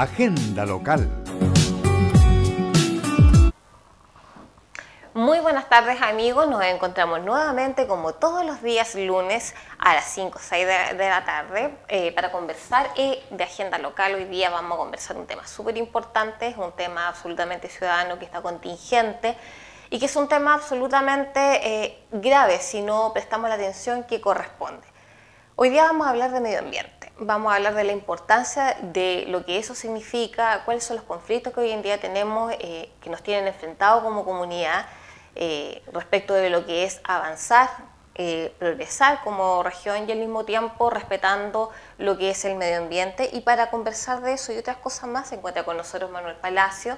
Agenda Local. Muy buenas tardes amigos, nos encontramos nuevamente como todos los días lunes a las 5 o 6 de, la tarde eh, para conversar eh, de agenda local. Hoy día vamos a conversar un tema súper importante, es un tema absolutamente ciudadano que está contingente y que es un tema absolutamente eh, grave si no prestamos la atención que corresponde. Hoy día vamos a hablar de medio ambiente, vamos a hablar de la importancia de lo que eso significa, cuáles son los conflictos que hoy en día tenemos, eh, que nos tienen enfrentados como comunidad, eh, respecto de lo que es avanzar, eh, progresar como región y al mismo tiempo respetando lo que es el medio ambiente. Y para conversar de eso y otras cosas más se encuentra con nosotros Manuel Palacio.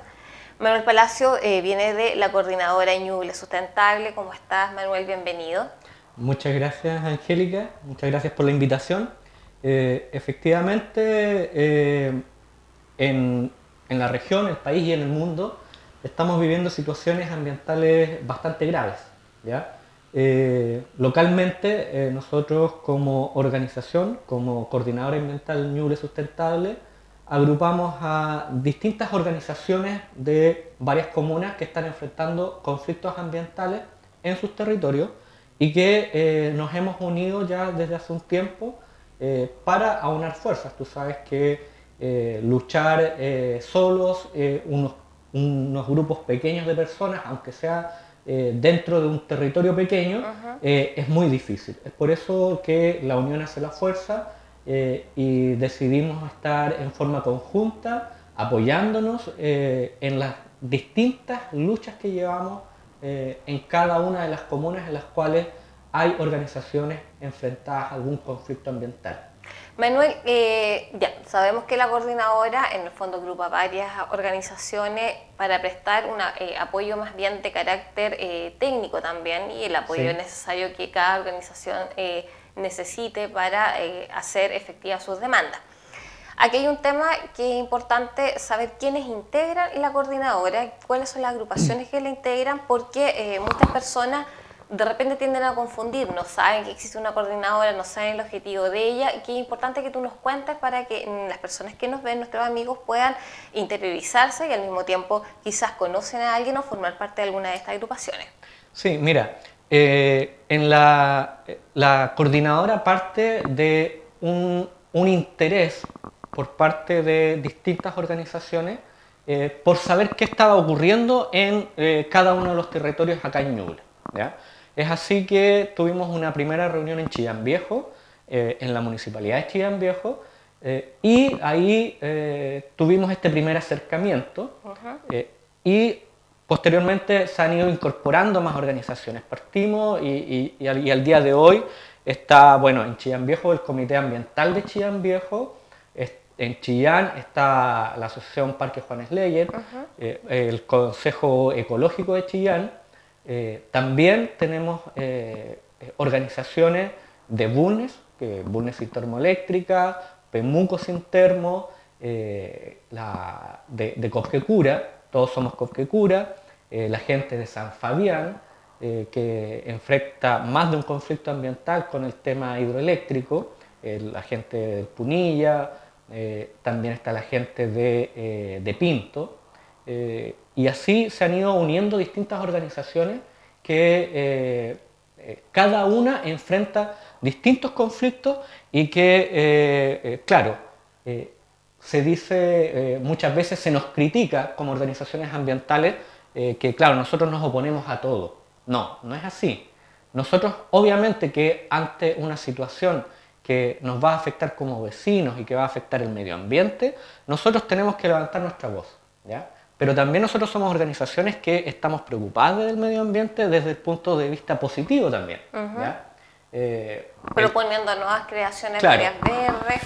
Manuel Palacio viene de la coordinadora Ñuble Sustentable. ¿Cómo estás, Manuel? Bienvenido. Muchas gracias, Angélica. Muchas gracias por la invitación. Eh, efectivamente, eh, en, la región, el país y en el mundo estamos viviendo situaciones ambientales bastante graves. ¿ya? Eh, localmente, nosotros como organización, como Coordinadora Ambiental Ñuble Sustentable, agrupamos a distintas organizaciones de varias comunas que están enfrentando conflictos ambientales en sus territorios y que eh, nos hemos unido ya desde hace un tiempo eh, para aunar fuerzas. Tú sabes que eh, luchar solos, unos, unos, grupos pequeños de personas, aunque sea dentro de un territorio pequeño, es muy difícil. Es por eso que la unión hace la fuerza y decidimos estar en forma conjunta, apoyándonos en las distintas luchas que llevamos eh, en cada una de las comunas en las cuales hay organizaciones enfrentadas a algún conflicto ambiental. Manuel, eh, ya sabemos que la coordinadora en el fondo agrupa varias organizaciones para prestar un eh, apoyo más bien de carácter técnico también y el apoyo necesario que cada organización necesite para hacer efectivas sus demandas. Aquí hay un tema que es importante saber quiénes integran la coordinadora, cuáles son las agrupaciones que la integran, porque eh, muchas personas de repente tienden a confundir, no saben que existe una coordinadora, no saben el objetivo de ella, y que es importante que tú nos cuentes para que las personas que nos ven, nuestros amigos, puedan interiorizarse y al mismo tiempo quizás conocen a alguien o formar parte de alguna de estas agrupaciones. Sí, mira, eh, en la, la, coordinadora parte de un interés por parte de distintas organizaciones eh, por saber qué estaba ocurriendo en eh, cada uno de los territorios acá en Ñuble. Es así que tuvimos una primera reunión en Chillán Viejo, eh, en la municipalidad de Chillán Viejo, y ahí tuvimos este primer acercamiento y posteriormente se han ido incorporando más organizaciones. Partimos y, y, al, y al, día de hoy está, bueno, en Chillán Viejo el Comité Ambiental de Chillán Viejo, en Chillán está la Asociación Parque Juanes Leyer, eh, el Consejo Ecológico de Chillán. Eh, también tenemos eh, organizaciones de BUNES, que BUNES y termoeléctrica, PEMUCO sin termo, la de, de Cosquecura, todos somos Cosquecura, la gente de San Fabián, que enfrenta más de un conflicto ambiental con el tema hidroeléctrico, la gente de Punilla, eh, también está la gente de, eh, Pinto, eh, y así se han ido uniendo distintas organizaciones que cada una enfrenta distintos conflictos y que, claro, se dice, muchas veces se nos critica como organizaciones ambientales que, claro, nosotros nos oponemos a todo. No, no es así. Nosotros, obviamente que ante una situación que nos va a afectar como vecinos y que va a afectar el medio ambiente, nosotros tenemos que levantar nuestra voz. ¿ya? Pero también nosotros somos organizaciones que estamos preocupadas del medio ambiente desde el punto de vista positivo también. Eh, Proponiendo nuevas creaciones de áreas verdes.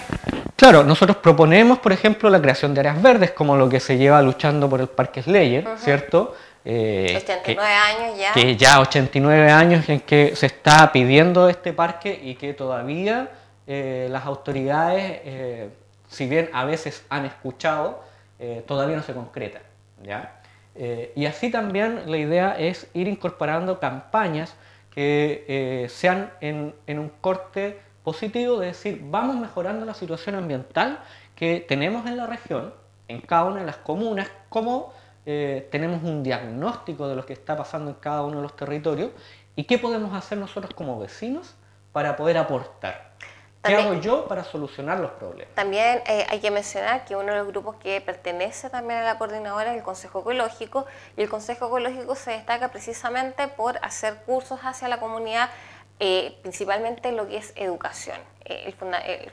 Claro, nosotros proponemos, por ejemplo, la creación de áreas verdes, como lo que se lleva luchando por el Parque Slayer, ¿cierto? 89 eh, años ya. Que ya 89 años en que se está pidiendo este parque y que todavía eh, las autoridades, eh, si bien a veces han escuchado, eh, todavía no se concretan. y así también la idea es ir incorporando campañas que sean en, un corte positivo, de decir, vamos mejorando la situación ambiental que tenemos en la región, en cada una de las comunas, cómo eh, tenemos un diagnóstico de lo que está pasando en cada uno de los territorios y qué podemos hacer nosotros como vecinos para poder aportar. ¿Qué hago yo para solucionar los problemas? También eh, hay que mencionar que uno de los grupos que pertenece también a la coordinadora es el Consejo Ecológico y el Consejo Ecológico se destaca precisamente por hacer cursos hacia la comunidad, eh, principalmente lo que es educación. Eh,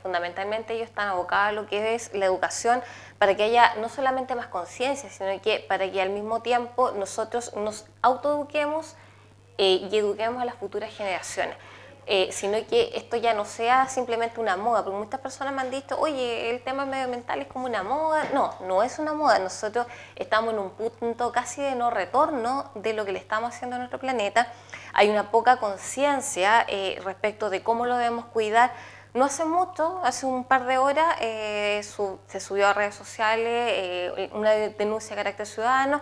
fundamentalmente ellos están abocados a lo que es la educación para que haya no solamente más conciencia, sino que para que al mismo tiempo nosotros nos autoeduquemos y eduquemos a las futuras generaciones. Eh, sino que esto ya no sea simplemente una moda, porque muchas personas me han dicho, oye, el tema medioambiental es como una moda. No, no es una moda, nosotros estamos en un punto casi de no retorno de lo que le estamos haciendo a nuestro planeta. Hay una poca conciencia eh, respecto de cómo lo debemos cuidar. No hace mucho, hace un par de horas, eh, se subió a redes sociales una denuncia de carácter ciudadano,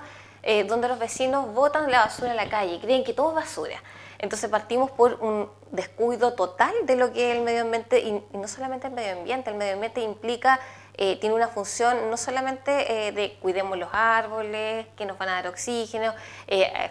donde los vecinos botan la basura en la calle, creen que todo es basura. Entonces partimos por un descuido total de lo que es el medio ambiente y, no solamente el medio ambiente, el medio ambiente implica, eh, tiene una función no solamente eh, de cuidemos los árboles, que nos van a dar oxígeno, eh,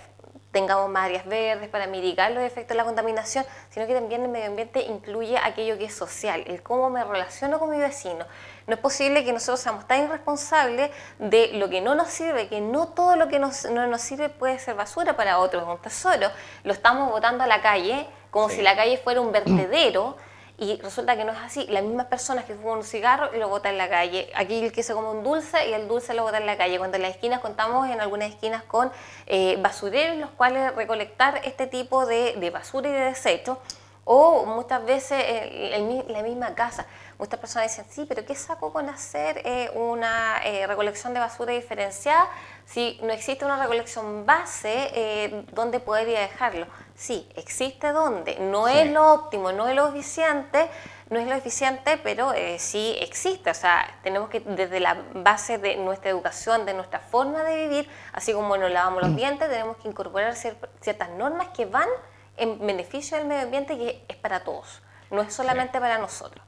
tengamos más áreas verdes para mitigar los efectos de la contaminación, sino que también el medio ambiente incluye aquello que es social, el cómo me relaciono con mi vecino. No es posible que nosotros seamos tan irresponsables de lo que no nos sirve, que no todo lo que nos, no nos sirve puede ser basura para otros, un tesoro. Lo estamos botando a la calle como si la calle fuera un vertedero y resulta que no es así. Las mismas personas que fuman un cigarro lo botan en la calle. Aquí el que se come un dulce y el dulce lo bota en la calle. Cuando en las esquinas contamos en algunas esquinas con eh, basureros, los cuales recolectar este tipo de, de basura y de desechos o muchas veces en la misma casa. Muchas personas dicen, sí, pero ¿qué saco con hacer eh, una eh, recolección de basura diferenciada si no existe una recolección base eh, donde poder ir a dejarlo? Sí, existe donde. No es lo óptimo, no es lo eficiente, no es lo eficiente, pero sí existe. O sea, tenemos que desde la base de nuestra educación, de nuestra forma de vivir, así como nos lavamos los dientes, tenemos que incorporar ciertas normas que van en beneficio del medio ambiente que es para todos, no es solamente para nosotros.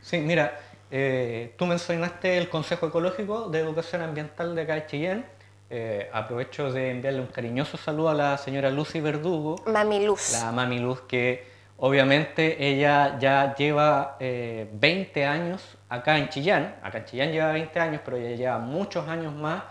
Sí, mira, eh, tú mencionaste el Consejo Ecológico de Educación Ambiental de acá de Chillén. Eh, aprovecho de enviarle un cariñoso saludo a la señora Lucy Verdugo. Mami Luz. La Mami Luz, que obviamente ella ya lleva 20 eh, años acá en Chillán. Acá en Chillán lleva 20 años, pero ella lleva muchos años más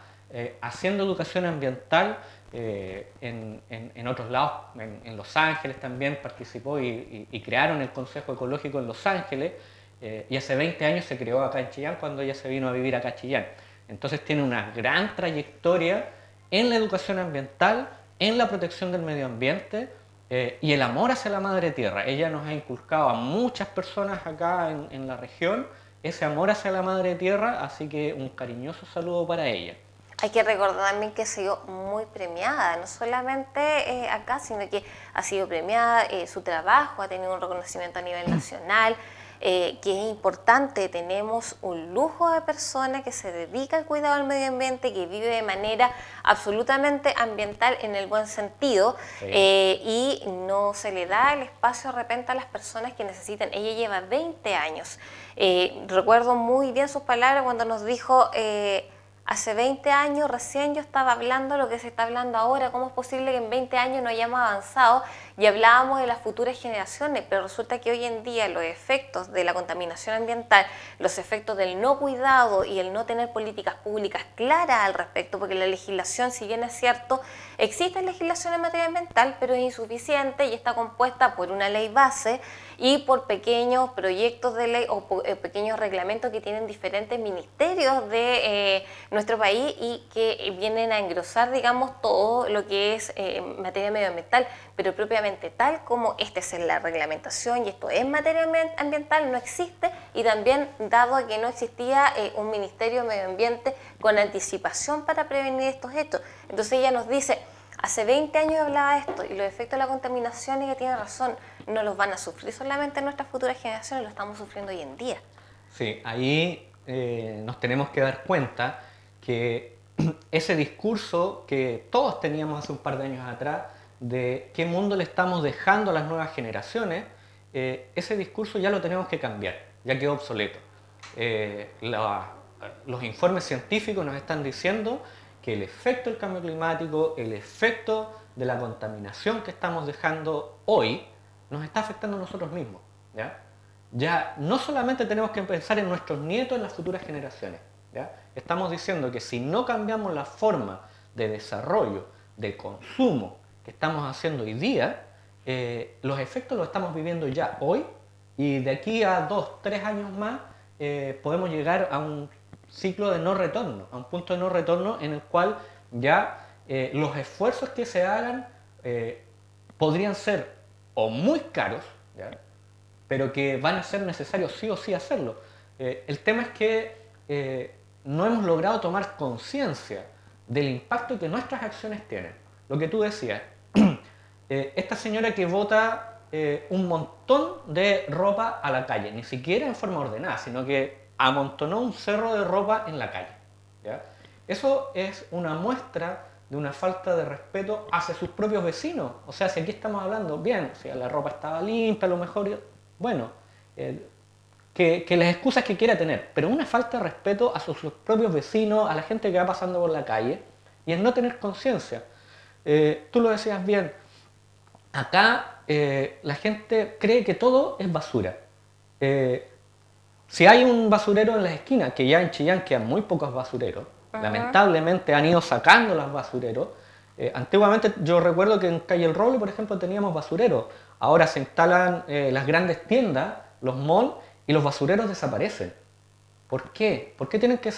haciendo educación ambiental eh, en, otros lados, en, Los Ángeles también participó y, crearon el Consejo Ecológico en Los Ángeles eh, y hace 20 años se creó acá en Chillán cuando ella se vino a vivir acá a Chillán. Entonces tiene una gran trayectoria en la educación ambiental, en la protección del medio ambiente eh, y el amor hacia la madre tierra. Ella nos ha inculcado a muchas personas acá en, en la región ese amor hacia la madre tierra, así que un cariñoso saludo para ella. Hay que recordar también que ha sido muy premiada, no solamente eh, acá, sino que ha sido premiada, eh, su trabajo ha tenido un reconocimiento a nivel nacional, eh, que es importante, tenemos un lujo de personas que se dedica al cuidado del medio ambiente, que vive de manera absolutamente ambiental en el buen sentido y no se le da el espacio de repente a las personas que necesitan. Ella lleva 20 años. recuerdo muy bien sus palabras cuando nos dijo Hace 20 años recién yo estaba hablando lo que se está hablando ahora, cómo es posible que en 20 años no hayamos avanzado y hablábamos de las futuras generaciones, pero resulta que hoy en día los efectos de la contaminación ambiental, los efectos del no cuidado y el no tener políticas públicas claras al respecto, porque la legislación, si bien es cierto, existe legislación en materia ambiental, pero es insuficiente y está compuesta por una ley base y por pequeños proyectos de ley o eh, pequeños reglamentos que tienen diferentes ministerios de eh, nuestro país y que vienen a engrosar, digamos, todo lo que es eh, materia medioambiental, pero propiamente tal como esta es la reglamentación y esto es materia ambiental, no existe y también dado que no existía un Ministerio de Medio Ambiente con anticipación para prevenir estos hechos. Entonces ella nos dice, hace 20 años hablaba esto y los efectos de la contaminación que tiene razón, no los van a sufrir solamente nuestras futuras generaciones, lo estamos sufriendo hoy en día. Sí, ahí eh, nos tenemos que dar cuenta que ese discurso que todos teníamos hace un par de años atrás, de qué mundo le estamos dejando a las nuevas generaciones, eh, ese discurso ya lo tenemos que cambiar, ya quedó obsoleto. Eh, los informes científicos nos están diciendo que el efecto del cambio climático, el efecto de la contaminación que estamos dejando hoy, nos está afectando a nosotros mismos. ¿ya? no solamente tenemos que pensar en nuestros nietos, en las futuras generaciones. ¿ya? Estamos diciendo que si no cambiamos la forma de desarrollo, de consumo que estamos haciendo hoy día, eh, los efectos los estamos viviendo ya hoy y de aquí a dos, tres años más eh, podemos llegar a un ciclo de no retorno, a un punto de no retorno en el cual ya eh, los esfuerzos que se hagan podrían ser o muy caros, pero que van a ser necesarios sí o sí hacerlo. el tema es que no hemos logrado tomar conciencia del impacto que nuestras acciones tienen. Lo que tú decías, eh, esta señora que vota eh, un montón de ropa a la calle, ni siquiera en forma ordenada, sino que amontonó un cerro de ropa en la calle. Eso es una muestra de una falta de respeto hacia sus propios vecinos. O sea, si aquí estamos hablando, bien, si la ropa estaba limpia, a lo mejor, bueno, que, las excusas que quiera tener, pero una falta de respeto a sus, propios vecinos, a la gente que va pasando por la calle, y el no tener conciencia. Eh, tú lo decías bien, acá eh, la gente cree que todo es basura. Eh, si hay un basurero en las esquinas, que ya en Chillán quedan muy pocos basureros, lamentablemente han ido sacando los basureros. antiguamente yo recuerdo que en Calle El Roble, por ejemplo, teníamos basureros. Ahora se instalan las grandes tiendas, los malls, y los basureros desaparecen. ¿Por qué? ¿Por qué tienen que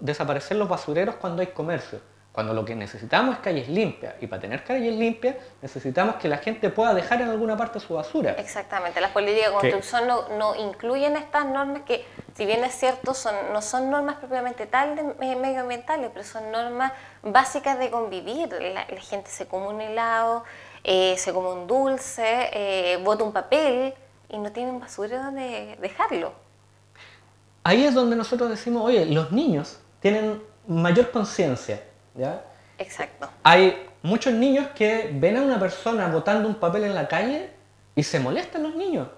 desaparecer los basureros cuando hay comercio? Cuando lo que necesitamos es calles limpias. Y para tener calles limpias necesitamos que la gente pueda dejar en alguna parte su basura. Exactamente. Las políticas de construcción no, incluyen estas normas que, si bien es cierto, son, no son normas propiamente tal de medioambientales, pero son normas básicas de convivir. La, gente se come un helado, eh, se come un dulce, eh, bota un papel y no tienen basura donde dejarlo. Ahí es donde nosotros decimos, oye, los niños tienen mayor conciencia, ¿ya? Exacto. Hay muchos niños que ven a una persona botando un papel en la calle y se molestan los niños.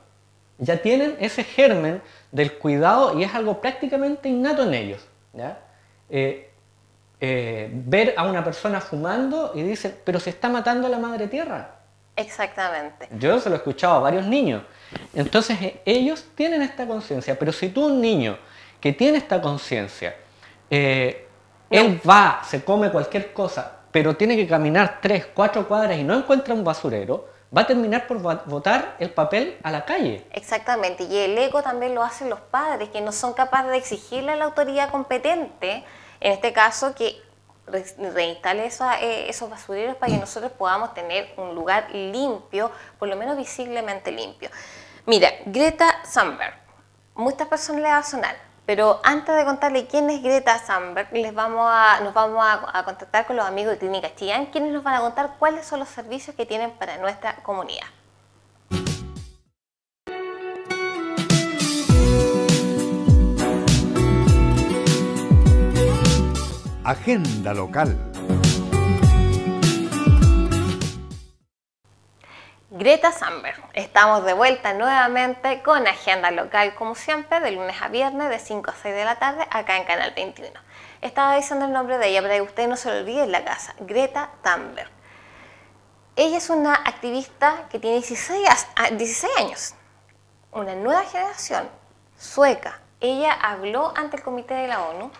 Ya tienen ese germen del cuidado y es algo prácticamente innato en ellos. ¿ya? Eh, eh, ver a una persona fumando y dicen, pero se está matando a la madre tierra. Exactamente. Yo se lo he escuchado a varios niños. Entonces eh, ellos tienen esta conciencia, pero si tú un niño que tiene esta conciencia, eh, él va, se come cualquier cosa, pero tiene que caminar tres, cuatro cuadras y no encuentra un basurero, va a terminar por botar el papel a la calle. Exactamente, y el ego también lo hacen los padres, que no son capaces de exigirle a la autoridad competente, en este caso, que reinstale eh, esos basureros para que nosotros podamos tener un lugar limpio, por lo menos visiblemente limpio. Mira, Greta Thunberg, muchas personas le va a sonar, pero antes de contarle quién es Greta Thunberg, les vamos a, nos vamos a, a contactar con los amigos de Clínica Chillán, quienes nos van a contar cuáles son los servicios que tienen para nuestra comunidad. Agenda local. Greta Thunberg. Estamos de vuelta nuevamente con Agenda Local, como siempre, de lunes a viernes, de 5 a 6 de la tarde, acá en Canal 21. Estaba diciendo el nombre de ella, para que usted no se lo olvide en la casa. Greta Thunberg. Ella es una activista que tiene 16, 16 años, una nueva generación sueca. Ella habló ante el Comité de la ONU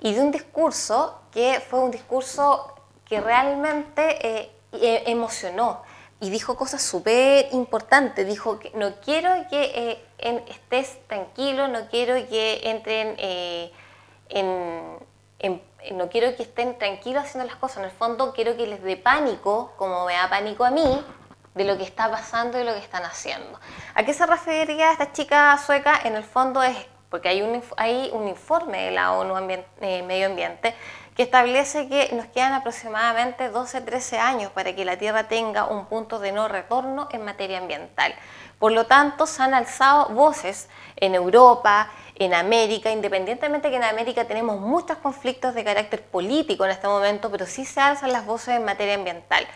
y de un discurso que fue un discurso que realmente eh, e, emocionó y dijo cosas súper importantes. Dijo que no quiero que eh, estés tranquilo, no quiero que entren eh, en, no quiero que estén tranquilos haciendo las cosas. En el fondo quiero que les dé pánico, como me da pánico a mí, de lo que está pasando y lo que están haciendo. ¿A qué se refería esta chica sueca? En el fondo es porque hay un, hay un informe de la ONU eh, Medio Ambiente que establece que nos quedan aproximadamente 12-13 años para que la Tierra tenga un punto de no retorno en materia ambiental. Por lo tanto, se han alzado voces en Europa, en América, independientemente que en América tenemos muchos conflictos de carácter político en este momento, pero sí se alzan las voces en materia ambiental.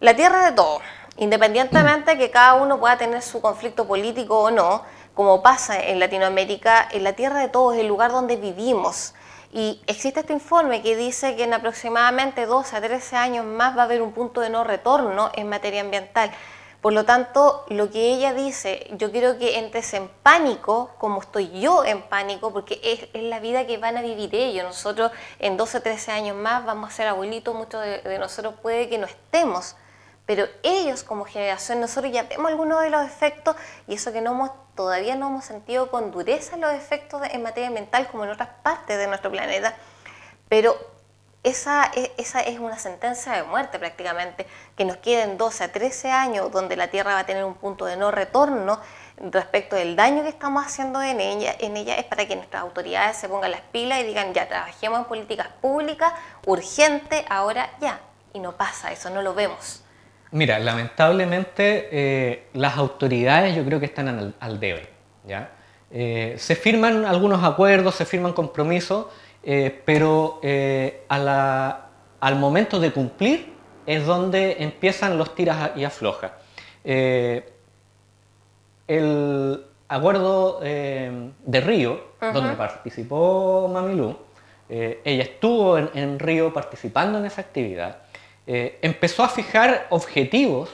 La Tierra de todo. Independientemente de que cada uno pueda tener su conflicto político o no, como pasa en Latinoamérica, en la tierra de todos, el lugar donde vivimos. Y existe este informe que dice que en aproximadamente 12 a 13 años más va a haber un punto de no retorno en materia ambiental. Por lo tanto, lo que ella dice, yo quiero que entres en pánico, como estoy yo en pánico, porque es, la vida que van a vivir ellos. Nosotros en 12 o 13 años más vamos a ser abuelitos, muchos de, nosotros puede que no estemos, pero ellos como generación, nosotros ya vemos algunos de los efectos y eso que no hemos, todavía no hemos sentido con dureza los efectos en materia ambiental como en otras partes de nuestro planeta, pero esa, e, es una sentencia de muerte prácticamente, que nos queden 12 a 13 años donde la Tierra va a tener un punto de no retorno respecto del daño que estamos haciendo en ella, en ella es para que nuestras autoridades se pongan las pilas y digan, ya, trabajemos en políticas públicas, urgente, ahora ya. Y no pasa eso, no lo vemos. Mira, lamentablemente eh, las autoridades yo creo que están al, al debe. ¿ya? Eh, se firman algunos acuerdos, se firman compromisos, eh, pero al momento de cumplir es donde empiezan los tiras y aflojas. El acuerdo de Río, donde participó Mamilú, ella estuvo en, Río participando en esa actividad, empezó a fijar objetivos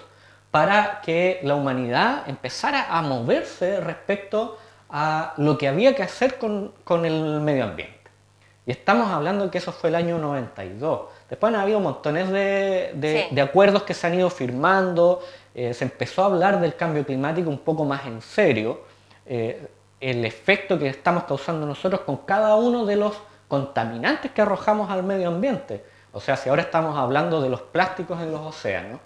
para que la humanidad empezara a moverse respecto a lo que había que hacer con el medio ambiente. Y estamos hablando de que eso fue el año 92. Después han habido montones de, de, acuerdos que se han ido firmando, eh, se empezó a hablar del cambio climático un poco más en serio, eh, el efecto que estamos causando nosotros con cada uno de los contaminantes que arrojamos al medio ambiente. O sea, si ahora estamos hablando de los plásticos en los océanos,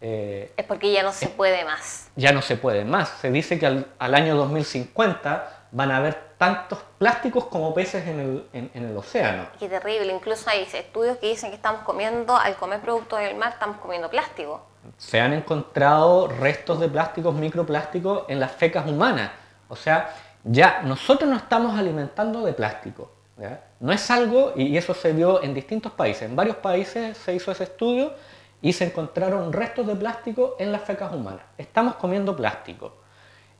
eh, es porque ya no se puede más. Ya no se puede más. Se dice que al, al año 2050 van a haber tantos plásticos como peces en el, en, el, océano. Qué terrible, incluso hay estudios que dicen que estamos comiendo, al comer productos del mar, estamos comiendo plástico. Se han encontrado restos de plásticos, microplásticos en las fecas humanas. O sea, ya nosotros nos estamos alimentando de plástico. No es algo, y eso se vio en distintos países, en varios países se hizo ese estudio y se encontraron restos de plástico en las fecas humanas. Estamos comiendo plástico.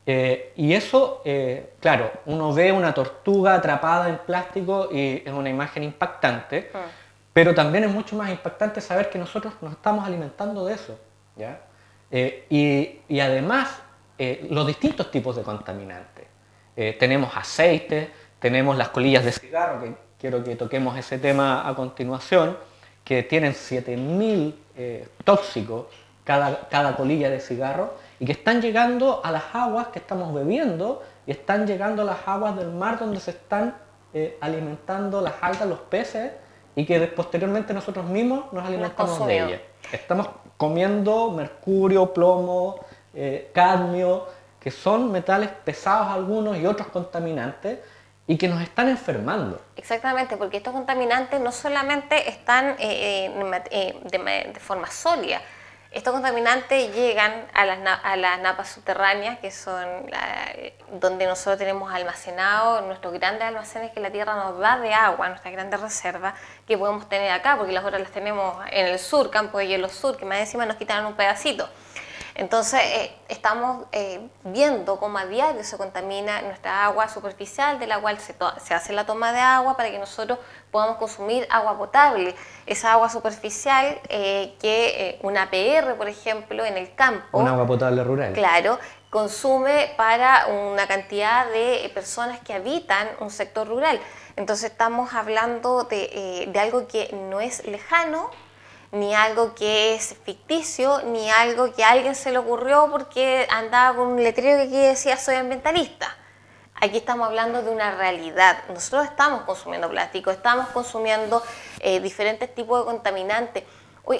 Eh, y eso, eh, claro, uno ve una tortuga atrapada en plástico y es una imagen impactante, ah. pero también es mucho más impactante saber que nosotros nos estamos alimentando de eso. ¿ya? Eh, y, y, además, los distintos tipos de contaminantes. tenemos aceite, tenemos las colillas de cigarro, que quiero que toquemos ese tema a continuación, que tienen 7000 tóxicos cada, cada colilla de cigarro y que están llegando a las aguas que estamos bebiendo y están llegando a las aguas del mar donde se están eh, alimentando las algas, los peces y que posteriormente nosotros mismos nos alimentamos de ellas. Estamos comiendo mercurio, plomo, eh, cadmio, que son metales pesados algunos y otros contaminantes y que nos están enfermando. Exactamente, porque estos contaminantes no solamente están eh, de, de forma sólida, estos contaminantes llegan a las, a las napas subterráneas, que son donde nosotros tenemos almacenado nuestros grandes almacenes que la Tierra nos da de agua, nuestras grandes reservas que podemos tener acá, porque las otras las tenemos en el sur, campo de hielo sur, que más encima nos quitaron un pedacito. Entonces, eh, estamos eh, viendo cómo a diario se contamina nuestra agua superficial, de la cual se, se, hace la toma de agua para que nosotros podamos consumir agua potable. Esa agua superficial eh, que una PR, por ejemplo, en el campo. Un agua potable rural. Claro, consume para una cantidad de personas que habitan un sector rural. Entonces, estamos hablando de, de algo que no es lejano, ni algo que es ficticio, ni algo que a alguien se le ocurrió porque andaba con un letrero que decía soy ambientalista. Aquí estamos hablando de una realidad. Nosotros estamos consumiendo plástico, estamos consumiendo eh, diferentes tipos de contaminantes.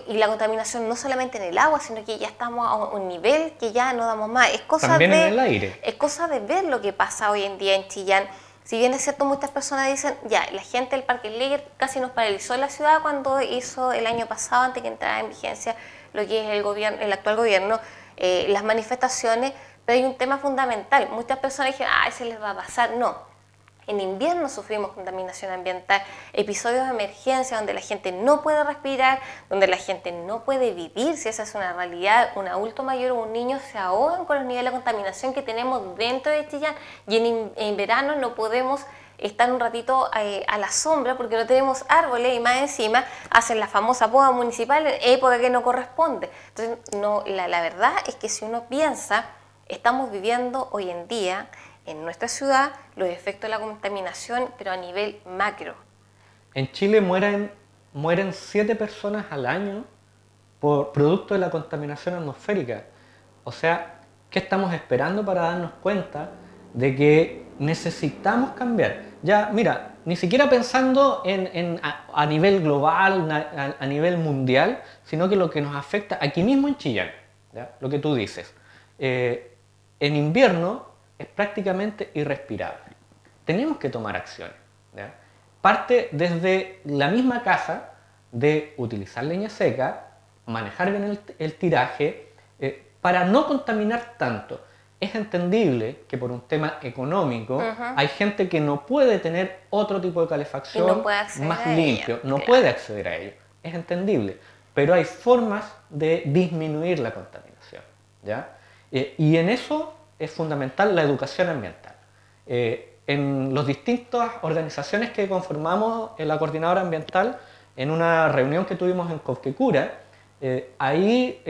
y la contaminación no solamente en el agua, sino que ya estamos a un nivel que ya no damos más. Es cosa También en el aire. Es cosa de ver lo que pasa hoy en día en Chillán si bien es cierto, muchas personas dicen, ya, la gente del Parque Liger casi nos paralizó la ciudad cuando hizo el año pasado, antes que entrara en vigencia lo que es el, gobierno, el actual gobierno, eh, las manifestaciones, pero hay un tema fundamental. Muchas personas dijeron, ah, se les va a pasar. No. En invierno sufrimos contaminación ambiental, episodios de emergencia donde la gente no puede respirar, donde la gente no puede vivir, si esa es una realidad, un adulto mayor o un niño se ahogan con los niveles de contaminación que tenemos dentro de Chillán y en, verano no podemos estar un ratito eh, a la sombra porque no tenemos árboles y más encima hacen la famosa poda municipal en época que no corresponde. Entonces, no, la verdad es que si uno piensa, estamos viviendo hoy en día en nuestra ciudad los efectos de la contaminación, pero a nivel macro. En Chile mueren, mueren siete personas al año por producto de la contaminación atmosférica. O sea, ¿qué estamos esperando para darnos cuenta de que necesitamos cambiar? Ya, mira, ni siquiera pensando en, en a, nivel global, a, a, nivel mundial, sino que lo que nos afecta aquí mismo en Chillán, ¿ya? lo que tú dices. Eh, en invierno es prácticamente irrespirable. Tenemos que tomar acciones. ¿ya? Parte desde la misma casa de utilizar leña seca, manejar bien el, el tiraje, eh, para no contaminar tanto es entendible que por un tema económico uh -huh. hay gente que no puede tener otro tipo de calefacción no más limpio, no claro. puede acceder a ello. Es entendible, pero hay formas de disminuir la contaminación. ¿ya? Eh, y en eso es fundamental la educación ambiental. Eh, en las distintas organizaciones que conformamos en la coordinadora ambiental, en una reunión que tuvimos en Cofquecura, eh, ahí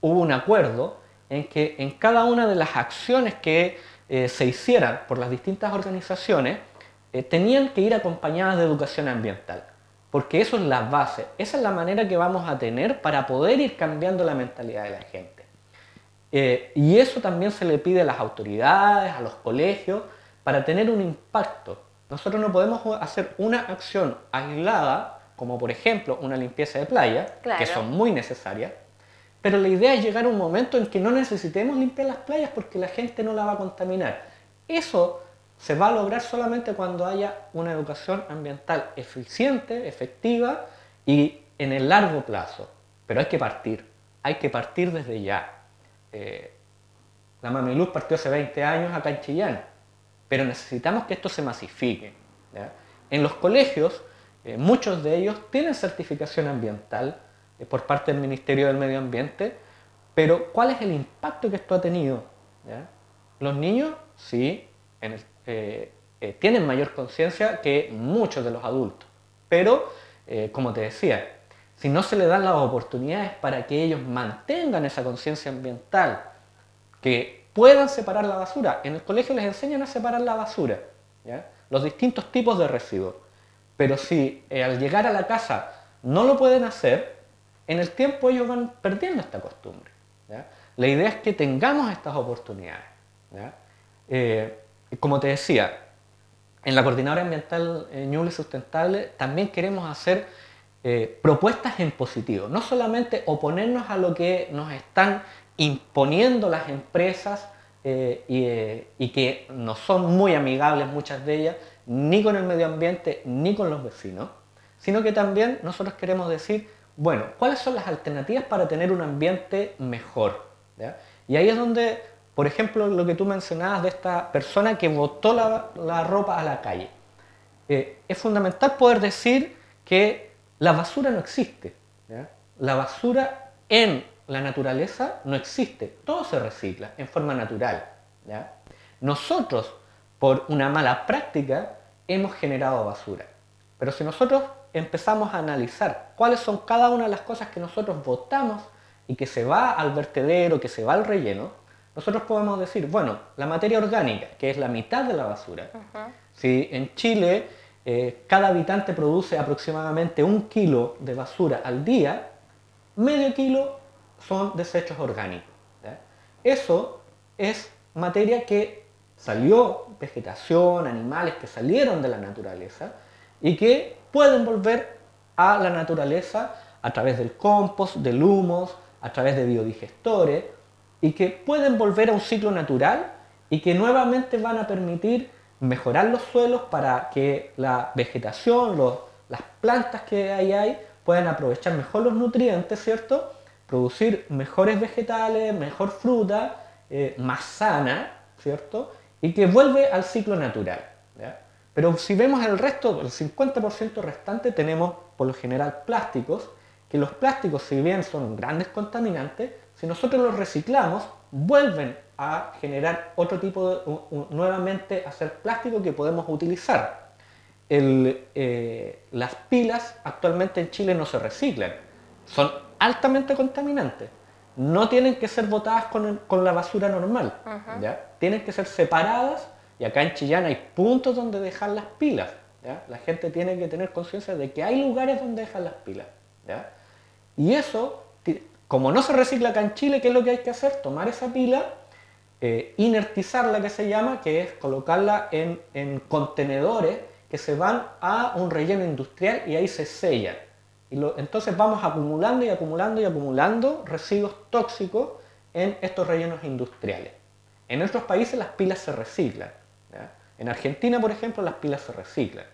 hubo un acuerdo en que en cada una de las acciones que eh, se hicieran por las distintas organizaciones eh, tenían que ir acompañadas de educación ambiental, porque eso es la base, esa es la manera que vamos a tener para poder ir cambiando la mentalidad de la gente. Eh, y eso también se le pide a las autoridades, a los colegios, para tener un impacto. Nosotros no podemos hacer una acción aislada, como por ejemplo una limpieza de playa, claro. que son muy necesarias, pero la idea es llegar a un momento en que no necesitemos limpiar las playas porque la gente no la va a contaminar. Eso se va a lograr solamente cuando haya una educación ambiental eficiente, efectiva y en el largo plazo. Pero hay que partir, hay que partir desde ya. Eh, la Mamiluz partió hace 20 años acá en Chillán, pero necesitamos que esto se masifique. En los colegios, eh, muchos de ellos tienen certificación ambiental, eh, por parte del Ministerio del Medio Ambiente, pero ¿cuál es el impacto que esto ha tenido? Los niños, sí, tienen mayor conciencia que muchos de los adultos, pero, como te decía, si no se les dan las oportunidades para que ellos mantengan esa conciencia ambiental, que puedan separar la basura, en el colegio les enseñan a separar la basura, ¿ya? los distintos tipos de residuos, pero si al llegar a la casa no lo pueden hacer, en el tiempo ellos van perdiendo esta costumbre. ¿ya? La idea es que tengamos estas oportunidades. Eh, como te decía, en la Coordinadora Ambiental eh, Ñuble Sustentable también queremos hacer eh, propuestas en positivo, no solamente oponernos a lo que nos están imponiendo las empresas eh, y, eh, y, que no son muy amigables muchas de ellas, ni con el medio ambiente ni con los vecinos, sino que también nosotros queremos decir, bueno, ¿cuáles son las alternativas para tener un ambiente mejor? ¿Ya? Y ahí es donde, por ejemplo, lo que tú mencionabas de esta persona que botó la, la ropa a la calle. Eh, es fundamental poder decir que la basura no existe. ¿ya? La basura en la naturaleza no existe. Todo se recicla en forma natural. ¿ya? Nosotros, por una mala práctica, hemos generado basura. Pero si nosotros empezamos a analizar cuáles son cada una de las cosas que nosotros votamos y que se va al vertedero, que se va al relleno, nosotros podemos decir, bueno, la materia orgánica, que es la mitad de la basura, uh -huh. si en Chile eh, cada habitante produce aproximadamente un kilo de basura al día, medio kilo son desechos orgánicos. Eso es materia que salió, vegetación, animales que salieron de la naturaleza y que pueden volver a la naturaleza a través del compost, del humus, a través de biodigestores y que pueden volver a un ciclo natural y que nuevamente van a permitir mejorar los suelos para que la vegetación, los, las plantas que ahí hay puedan aprovechar mejor los nutrientes, ¿cierto? Producir mejores vegetales, mejor fruta, eh, más sana, ¿cierto? Y que vuelve al ciclo natural. ¿ya? Pero si vemos el resto, el 50% restante, tenemos por lo general plásticos, que los plásticos, si bien son grandes contaminantes, si nosotros los reciclamos, vuelven a generar otro tipo de, nuevamente a ser plástico que podemos utilizar. Eh, las pilas actualmente en Chile no se reciclan, son altamente contaminantes. No tienen que ser botadas con, la basura normal, ¿ya? tienen que ser separadas y acá en Chillán hay puntos donde dejar las pilas. La gente tiene que tener conciencia de que hay lugares donde dejar las pilas. Y eso, como no se recicla acá en Chile, ¿qué es lo que hay que hacer? Tomar esa pila, eh, inertizarla que se llama, que es colocarla en, en contenedores que se van a un relleno industrial y ahí se sellan. Y entonces vamos acumulando y acumulando y acumulando residuos tóxicos en estos rellenos industriales. En otros países las pilas se reciclan. En Argentina, por ejemplo, las pilas se reciclan.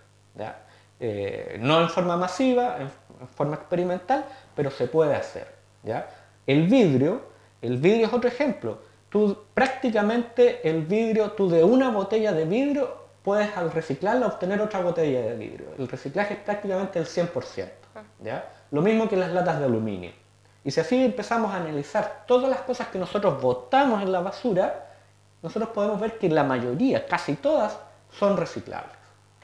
Eh, no en forma masiva, en, forma experimental, pero se puede hacer. ¿Ya? El vidrio, el vidrio es otro ejemplo. Tú prácticamente el vidrio, tú de una botella de vidrio puedes al reciclarla obtener otra botella de vidrio. El reciclaje es prácticamente el 100%. ¿ya? Lo mismo que las latas de aluminio. Y si así empezamos a analizar todas las cosas que nosotros botamos en la basura, nosotros podemos ver que la mayoría, casi todas, son reciclables.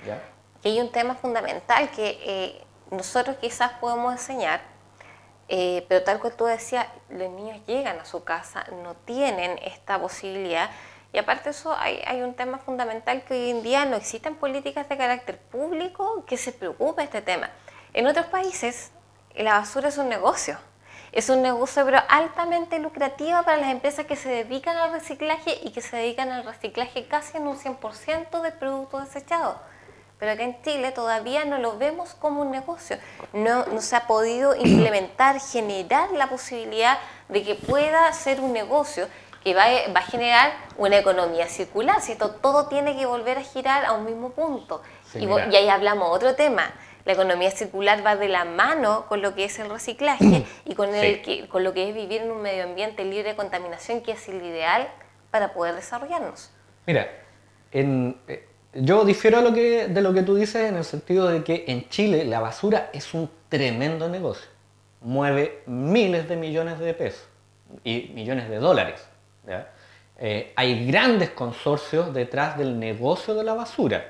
¿ya? Y hay un tema fundamental que eh, nosotros quizás podemos enseñar, eh, pero tal como tú decías, los niños llegan a su casa, no tienen esta posibilidad y aparte de eso, hay, hay, un tema fundamental que hoy en día no existen políticas de carácter público que se preocupe este tema. En otros países, la basura es un negocio. Es un negocio pero altamente lucrativo para las empresas que se dedican al reciclaje y que se dedican al reciclaje casi en un 100% de productos desechados. Pero acá en Chile todavía no lo vemos como un negocio. No, no se ha podido implementar, generar la posibilidad de que pueda ser un negocio que va, a generar una economía circular, si todo tiene que volver a girar a un mismo punto. y, ahí hablamos otro tema. La economía circular va de la mano con lo que es el reciclaje y con, el, con lo que es vivir en un medio ambiente libre de contaminación, que es el ideal para poder desarrollarnos. Mira, en, eh, yo difiero lo que, de lo que tú dices en el sentido de que en Chile la basura es un tremendo negocio. Mueve miles de millones de pesos y millones de dólares. Eh, hay grandes consorcios detrás del negocio de la basura.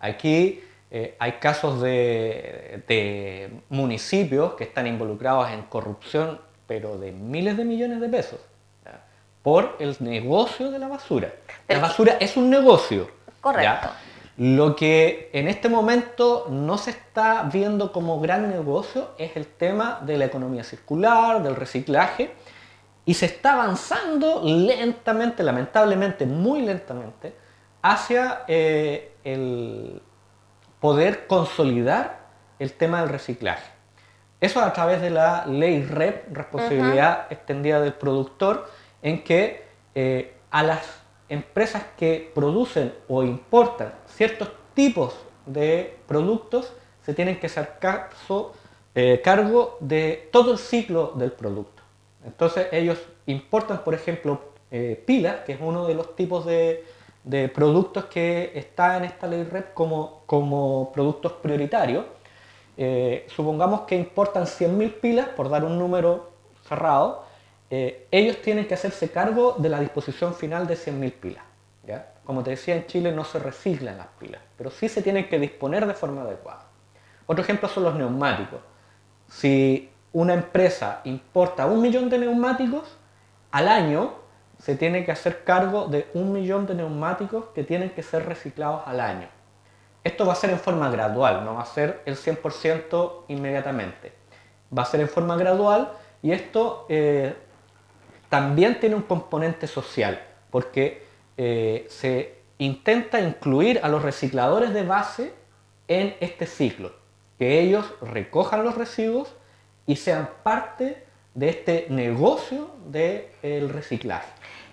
Aquí eh, hay casos de, municipios que están involucrados en corrupción, pero de miles de millones de pesos, por el negocio de la basura. la basura es un negocio. Correcto. Lo que en este momento no se está viendo como gran negocio es el tema de la economía circular, del reciclaje, y se está avanzando lentamente, lamentablemente, muy lentamente, hacia eh, el poder consolidar el tema del reciclaje. Eso a través de la ley REP, responsabilidad extendida del productor, en que eh, a las empresas que producen o importan ciertos tipos de productos se tienen que hacer caso, eh, cargo de todo el ciclo del producto. Entonces ellos importan, por ejemplo, eh, pilas, que es uno de los tipos de, productos que está en esta ley REP como, como productos prioritarios. Eh, supongamos que importan 100.000 pilas, por dar un número cerrado, eh, ellos tienen que hacerse cargo de la disposición final de 100.000 pilas. ¿ya? Como te decía, en Chile no se reciclan las pilas, pero sí se tienen que disponer de forma adecuada. Otro ejemplo son los neumáticos. Si una empresa importa un millón de neumáticos, al año se tiene que hacer cargo de un millón de neumáticos que tienen que ser reciclados al año. Esto va a ser en forma gradual, no va a ser el 100% inmediatamente. Va a ser en forma gradual y esto eh, también tiene un componente social, porque eh, se intenta incluir a los recicladores de base en este ciclo, que ellos recojan los residuos y sean parte de este negocio del reciclaje.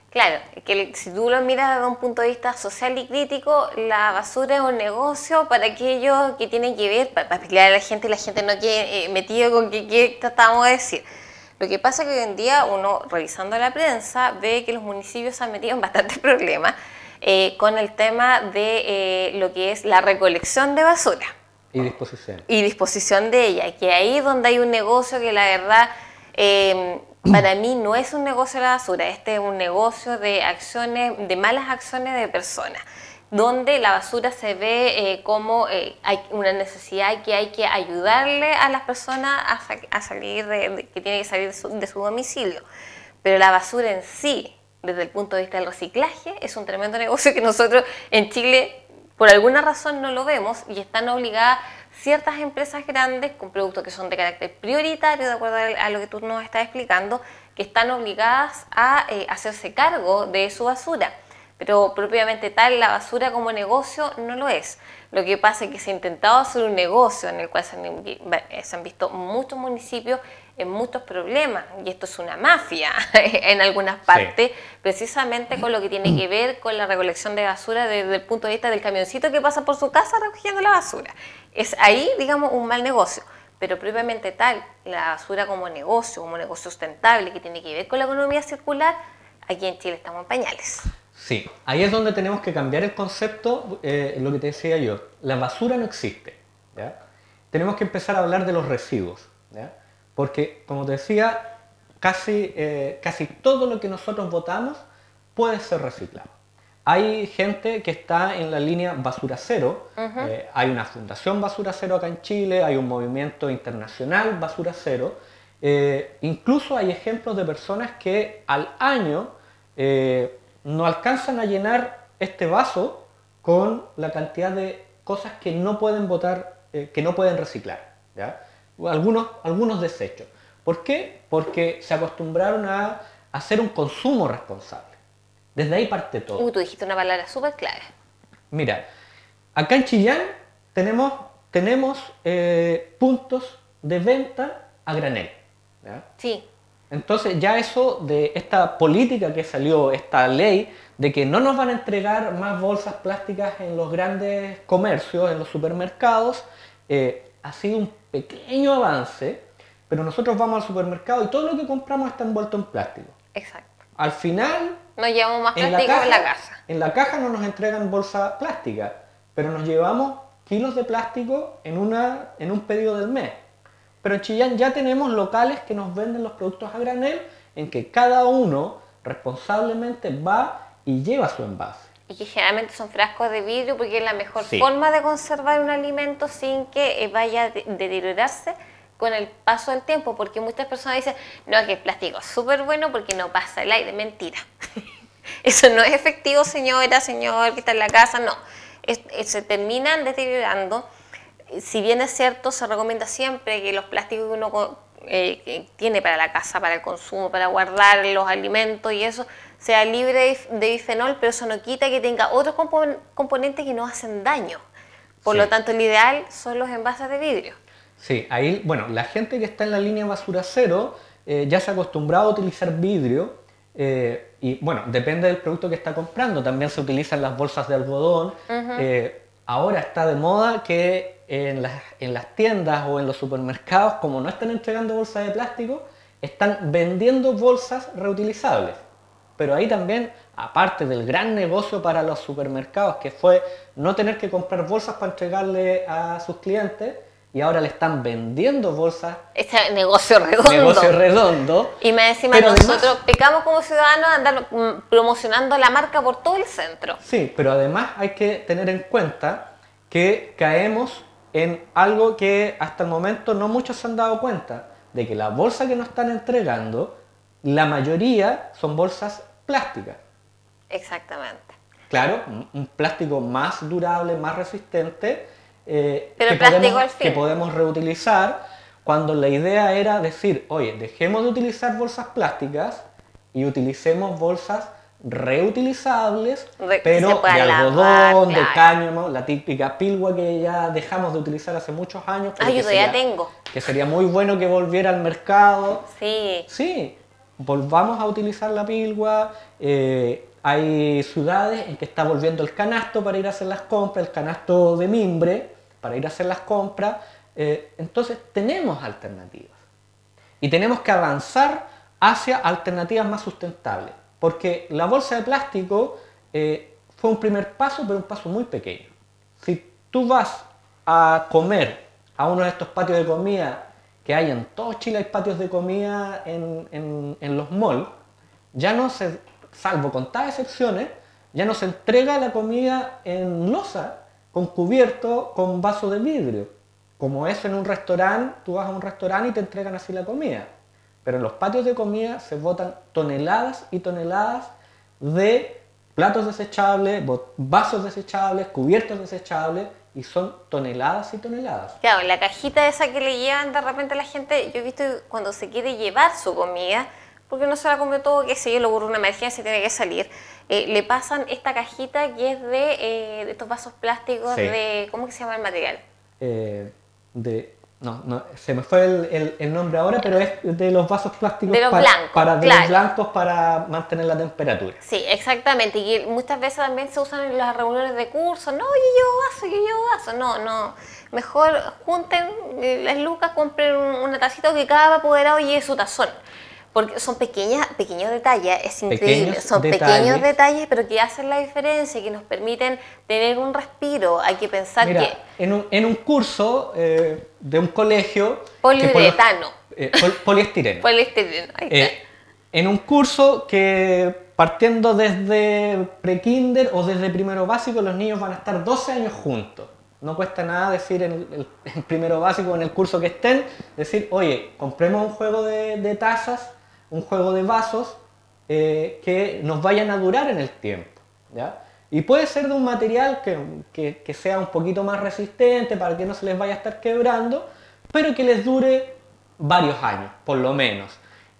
Claro, que si tú lo miras desde un punto de vista social y crítico, la basura es un negocio para aquellos que tienen que ver, para, explicar a la gente, la gente no quede eh, metido con qué tratamos de decir. Lo que pasa es que hoy en día uno, revisando la prensa, ve que los municipios se han metido en bastantes problemas eh, con el tema de eh, lo que es la recolección de basura. Y disposición. Y disposición de ella, que ahí es donde hay un negocio que la verdad eh, para mí no es un negocio de la basura, este es un negocio de acciones, de malas acciones de personas donde la basura se ve eh, como eh, hay una necesidad que hay que ayudarle a las personas a, salir de, que tiene que salir de su, domicilio. Pero la basura en sí, desde el punto de vista del reciclaje, es un tremendo negocio que nosotros en Chile por alguna razón no lo vemos y están obligadas ciertas empresas grandes con productos que son de carácter prioritario, de acuerdo a lo que tú nos estás explicando, que están obligadas a eh, hacerse cargo de su basura pero propiamente tal la basura como negocio no lo es. Lo que pasa es que se ha intentado hacer un negocio en el cual se han, visto muchos municipios en muchos problemas, y esto es una mafia en algunas partes, precisamente con lo que tiene que ver con la recolección de basura desde el punto de vista del camioncito que pasa por su casa recogiendo la basura. Es ahí, digamos, un mal negocio pero propiamente tal, la basura como negocio, como negocio sustentable que tiene que ver con la economía circular, aquí en Chile estamos en pañales. Sí, ahí es donde tenemos que cambiar el concepto, eh, lo que te decía yo. La basura no existe. Tenemos que empezar a hablar de los residuos. Porque, como te decía, casi, eh, casi todo lo que nosotros votamos puede ser reciclado. Hay gente que está en la línea Basura Cero. Eh, hay una fundación Basura Cero acá en Chile, hay un movimiento internacional Basura Cero. incluso hay ejemplos de personas que al año no alcanzan a llenar este vaso con la cantidad de cosas que no pueden botar, eh, que no pueden reciclar. Algunos, algunos desechos. ¿Por qué? Porque se acostumbraron a hacer un consumo responsable. Desde ahí parte todo. Uh, tú dijiste una palabra súper clave. Mira, acá en Chillán tenemos, tenemos eh, puntos de venta a granel. Sí. Entonces ya eso de esta política que salió, esta ley de que no nos van a entregar más bolsas plásticas en los grandes comercios, en los supermercados, eh, ha sido un pequeño avance, pero nosotros vamos al supermercado y todo lo que compramos está envuelto en plástico. Exacto. Al final... Nos llevamos más plástico en la, casa. En la caja no nos entregan bolsa plástica, pero nos llevamos kilos de plástico en, una, en un pedido del mes. Pero en Chillán ya tenemos locales que nos venden los productos a granel en que cada uno responsablemente va y lleva su envase. Y que generalmente son frascos de vidrio porque es la mejor forma de conservar un alimento sin que eh, vaya a deteriorarse con el paso del tiempo, porque muchas personas dicen, no, es que el plástico es súper bueno porque no pasa el aire. Mentira. Eso no es efectivo, señora, señor que está en la casa, no. se terminan deteriorando si bien es cierto, se recomienda siempre que los plásticos que uno eh, tiene para la casa, para el consumo, para guardar los alimentos y eso, sea libre de bifenol, pero eso no quita que tenga otros componentes que no hacen daño. Por lo tanto, el ideal son los envases de vidrio. Sí, ahí, bueno, la gente que está en la línea basura cero eh, ya se ha acostumbrado a utilizar vidrio eh, y, bueno, depende del producto que está comprando. También se utilizan las bolsas de algodón. ahora está de moda que en las, tiendas o en los supermercados, como no están entregando bolsas de plástico, están vendiendo bolsas reutilizables. Pero ahí también, aparte del gran negocio para los supermercados, que fue no tener que comprar bolsas para entregarle a sus clientes, y ahora le están vendiendo bolsas. Este negocio redondo. Negocio redondo. Y me decimos, nosotros pecamos como ciudadanos andar mm, promocionando la marca por todo el centro. Sí, pero además hay que tener en cuenta que caemos en algo que hasta el momento no muchos se han dado cuenta, de que la bolsa que nos están entregando, la mayoría son bolsas plásticas. Exactamente. Claro, un plástico más durable, más resistente, eh, que, podemos, que podemos reutilizar, cuando la idea era decir, oye, dejemos de utilizar bolsas plásticas y utilicemos bolsas reutilizables, pero de algodón, de cáñamo, la típica pilgua que ya dejamos de utilizar hace muchos años. Ay, yo ya tengo. Que sería muy bueno que volviera al mercado. Sí. Sí, volvamos a utilizar la pilgua. Eh, hay ciudades en que está volviendo el canasto para ir a hacer las compras, el canasto de mimbre para ir a hacer las compras. Eh, entonces tenemos alternativas. Y tenemos que avanzar hacia alternativas más sustentables porque la bolsa de plástico eh, fue un primer paso, pero un paso muy pequeño. Si tú vas a comer a uno de estos patios de comida que hay en todo Chile, hay patios de comida en, en, los malls, ya no se, salvo contadas excepciones, ya no se entrega la comida en losa, con cubierto, con vaso de vidrio. Como es en un restaurante, tú vas a un restaurante y te entregan así la comida. Pero en los patios de comida se botan toneladas y toneladas de platos desechables, vasos desechables, cubiertos desechables, y son toneladas y toneladas. Claro, la cajita esa que le llevan de repente a la gente, yo he visto cuando se quiere llevar su comida, porque no se la comió todo, que sé yo, le ocurre una emergencia, tiene que salir, eh, le pasan esta cajita que es de, eh, de estos vasos plásticos de, ¿cómo que se llama el material? Eh, de no, no, se me fue el, el, nombre ahora, pero es de los vasos plásticos de los para, blancos, para, de claro. los blancos para mantener la temperatura. Sí, exactamente. Y muchas veces también se usan en las reuniones de curso. No, yo llevo vaso, yo llevo vaso. No, no. Mejor junten las lucas, compren una tacita que cada apoderado lleve su tazón. Porque son pequeñas, pequeños detalles, es increíble. Pequeños son detalles. pequeños detalles, pero que hacen la diferencia, que nos permiten tener un respiro. Hay que pensar Mira, que en un, en un curso eh, de un colegio... que poliuretano, eh, pol- poliestireno. poliestireno, ahí está. Eh, en un curso que partiendo desde prekinder o desde primero básico, los niños van a estar 12 años juntos. No cuesta nada decir en el, en primero básico o en el curso que estén, decir, oye, compremos un juego de, de tazas, un juego de vasos eh, que nos vayan a durar en el tiempo. ¿ya? Y puede ser de un material que, que- que sea un poquito más resistente para que no se les vaya a estar quebrando, pero que les dure varios años, por lo menos.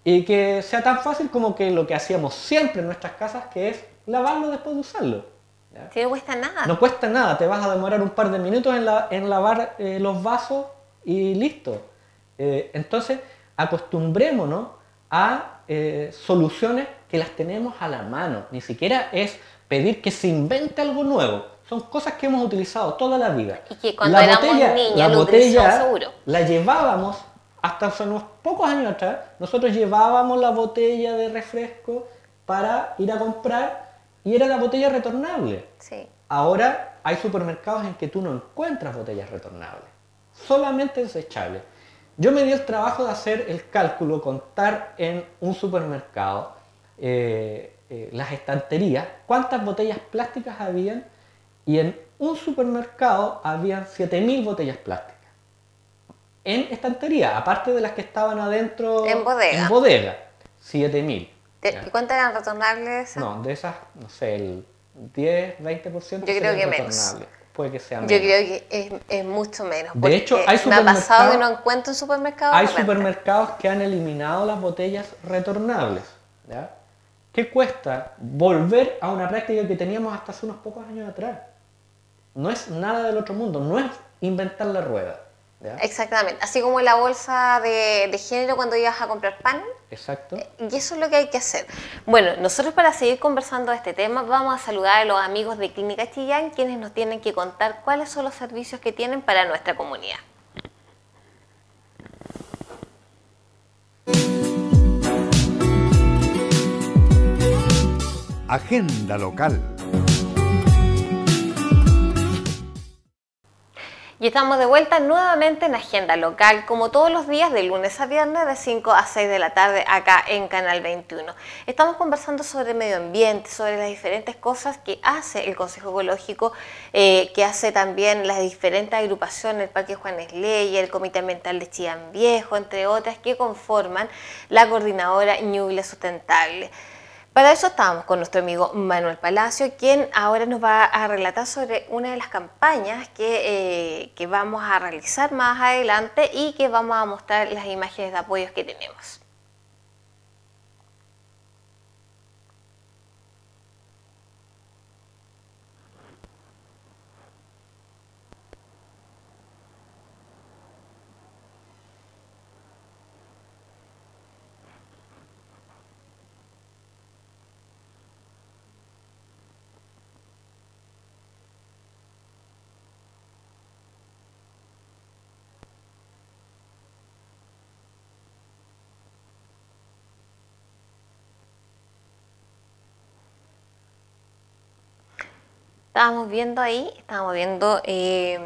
Y que sea tan fácil como que lo que hacíamos siempre en nuestras casas, que es lavarlo después de usarlo. ¿ya? Que no cuesta nada. No cuesta nada, te vas a demorar un par de minutos en, la- en lavar eh, los vasos y listo. Eh, entonces, acostumbrémonos a eh, soluciones que las tenemos a la mano. Ni siquiera es pedir que se invente algo nuevo. Son cosas que hemos utilizado toda la vida. Y que cuando éramos niños la botella seguro. la llevábamos hasta hace unos pocos años atrás. Nosotros llevábamos la botella de refresco para ir a comprar y era la botella retornable. Sí. Ahora hay supermercados en que tú no encuentras botellas retornables, solamente desechables. Yo me di el trabajo de hacer el cálculo, contar en un supermercado eh, eh, las estanterías, cuántas botellas plásticas habían, y en un supermercado habían 7.000 botellas plásticas. En estantería, aparte de las que estaban adentro En bodega. En bodega, 7.000. ¿De- Ya. ¿Y cuántas eran retornables? No, de esas, no sé, el 10, 20% Yo creo que menos. Puede que sea Yo creo que es, es mucho menos. De hecho, hay Me ha pasado que no encuentro en supermercados. Hay supermercados que han eliminado las botellas retornables. ¿ya? ¿Qué cuesta volver a una práctica que teníamos hasta hace unos pocos años atrás? No es nada del otro mundo, no es inventar la rueda. ¿ya? Exactamente. Así como la bolsa de, de género cuando ibas a comprar pan. Exacto. Y eso es lo que hay que hacer. Bueno, nosotros para seguir conversando de este tema vamos a saludar a los amigos de Clínica Chillán, quienes nos tienen que contar cuáles son los servicios que tienen para nuestra comunidad. Agenda local. Y estamos de vuelta nuevamente en Agenda Local, como todos los días de lunes a viernes de 5 a 6 de la tarde acá en Canal 21. Estamos conversando sobre medio ambiente, sobre las diferentes cosas que hace el Consejo Ecológico, eh, que hace también las diferentes agrupaciones, el Parque Juanes Ley, el Comité Ambiental de Chillán Viejo, entre otras, que conforman la coordinadora Ñuble Sustentable. Para eso estamos con nuestro amigo Manuel Palacio, quien ahora nos va a relatar sobre una de las campañas que, eh, que vamos a realizar más adelante y que vamos a mostrar las imágenes de apoyos que tenemos. Estábamos viendo ahí, estábamos viendo, eh,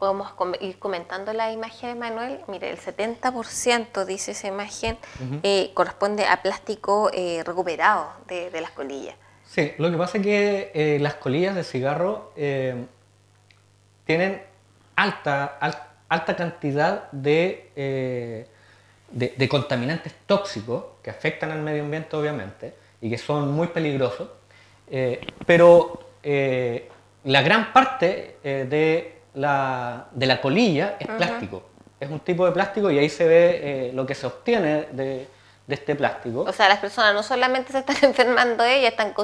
podemos ir comentando la imagen, Manuel. Mire, el 70% dice esa imagen eh, corresponde a plástico eh, recuperado de, las colillas. Sí, lo que pasa es que las colillas de cigarro tienen alta, alta cantidad de, de contaminantes tóxicos que afectan al medio ambiente, obviamente, y que son muy peligrosos. pero eh, la gran parte eh, de, la, de, la, colilla es plástico. Es un tipo de plástico y ahí se ve eh, lo que se obtiene de, de, este plástico. O sea, las personas no solamente se están enfermando ellas, están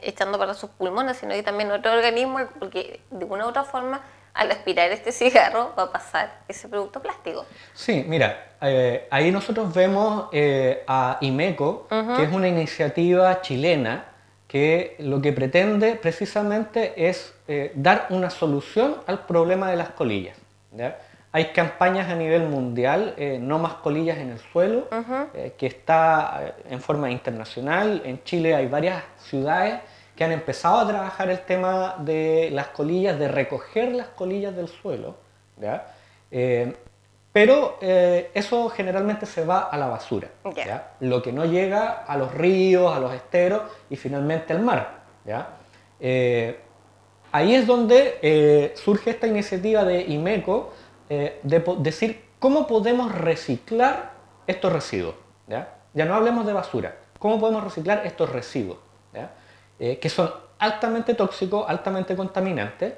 echando para sus pulmones, sino que también otro organismo, porque de una u otra forma al aspirar este cigarro va a pasar ese producto plástico. Sí, mira, ahí nosotros vemos a IMECO, que es una iniciativa chilena que lo que pretende precisamente es eh, dar una solución al problema de las colillas. Hay campañas a nivel mundial, eh, no más colillas en el suelo, eh, que está en forma internacional. En Chile hay varias ciudades que han empezado a trabajar el tema de las colillas, de recoger las colillas del suelo. Pero eh, eso generalmente se va a la basura, lo que no llega a los ríos, a los esteros y finalmente al mar. Eh, ahí es donde eh, surge esta iniciativa de IMECO de decir cómo podemos reciclar estos residuos. ¿ya? ya no hablemos de basura, cómo podemos reciclar estos residuos, que son altamente tóxicos, altamente contaminantes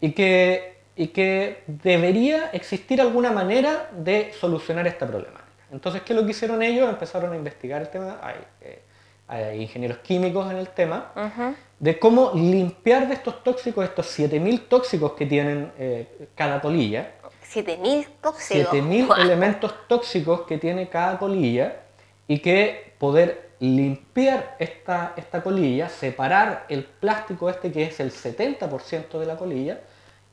y que y que debería existir alguna manera de solucionar esta problemática. Entonces, ¿qué es lo que hicieron ellos? Empezaron a investigar el tema, hay, eh, ingenieros químicos en el tema, de cómo limpiar de estos tóxicos, estos 7.000 tóxicos que tienen eh, cada colilla. 7.000 tóxicos. 7.000 elementos tóxicos que tiene cada colilla y que poder limpiar esta, esta colilla, separar el plástico este que es el 70% de la colilla,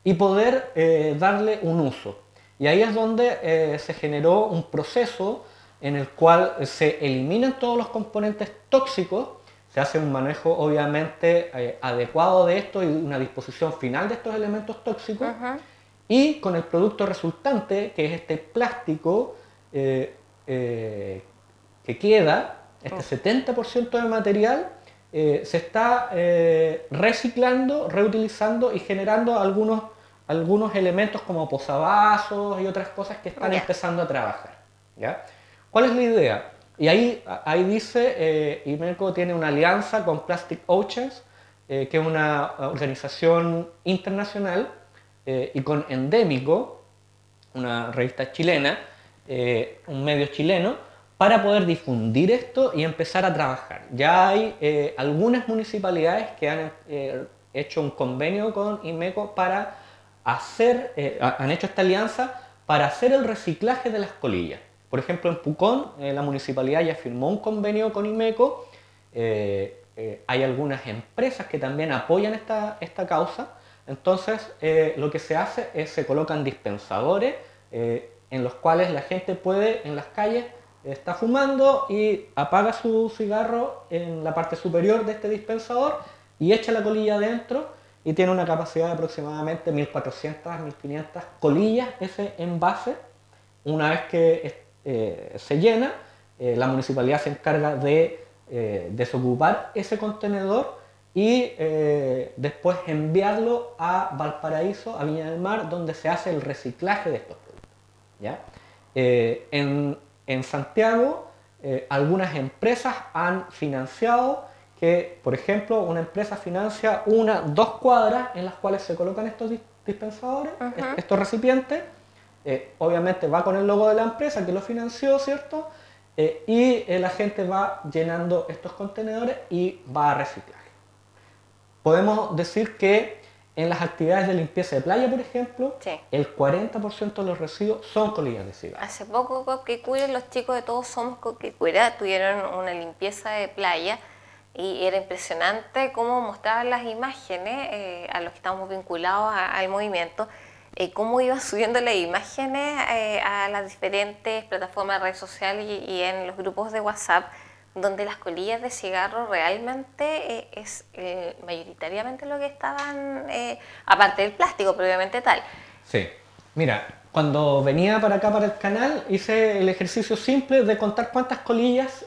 y poder eh, darle un uso. Y ahí es donde eh, se generó un proceso en el cual se eliminan todos los componentes tóxicos, se hace un manejo obviamente eh, adecuado de esto y una disposición final de estos elementos tóxicos, y con el producto resultante, que es este plástico que queda, este 70% de material, eh, se está eh, reciclando, reutilizando y generando algunos, algunos elementos como posavasos y otras cosas que están empezando a trabajar. ¿ya? ¿Cuál es la idea? Y ahí, ahí dice, eh, Imerco tiene una alianza con Plastic Oceans, que es una organización internacional, y con Endémico, una revista chilena, un medio chileno, para poder difundir esto y empezar a trabajar. Ya hay eh, algunas municipalidades que han eh, hecho un convenio con IMECO para hacer, eh, han hecho esta alianza para hacer el reciclaje de las colillas. Por ejemplo, en Pucón, la municipalidad ya firmó un convenio con IMECO, hay algunas empresas que también apoyan esta, esta causa, entonces lo que se hace es se colocan dispensadores en los cuales la gente puede en las calles está fumando y apaga su cigarro en la parte superior de este dispensador y echa la colilla adentro y tiene una capacidad de aproximadamente 1400, 1500 colillas ese envase. Una vez que eh, se llena, eh, la municipalidad se encarga de eh, desocupar ese contenedor y después enviarlo a Valparaíso, a Viña del Mar, donde se hace el reciclaje de estos productos. ¿ya? en, en Santiago, eh, algunas empresas han financiado que, por ejemplo, una empresa financia una, dos cuadras en las cuales se colocan estos dispensadores, estos recipientes. Eh, obviamente va con el logo de la empresa que lo financió, ¿cierto? Eh, y la gente va llenando estos contenedores y va a reciclar. Podemos decir que en las actividades de limpieza de playa, por ejemplo, el 40% de los residuos son colillas de cigarro. Hace poco Coquicura, los chicos de Todos Somos Coquicura tuvieron una limpieza de playa y era impresionante cómo mostraban las imágenes eh, a los que estamos vinculados al movimiento, eh, cómo iban subiendo las imágenes eh, a las diferentes plataformas de redes sociales y, y en los grupos de WhatsApp donde las colillas de cigarro realmente eh, es eh, mayoritariamente lo que estaban, eh, aparte del plástico, previamente tal. Sí, mira, cuando venía para acá, para el canal, hice el ejercicio simple de contar cuántas colillas,